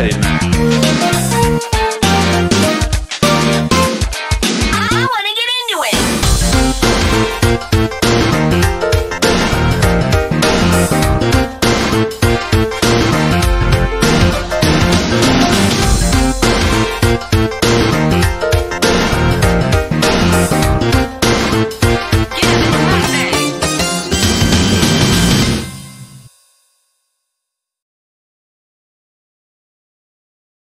Yeah.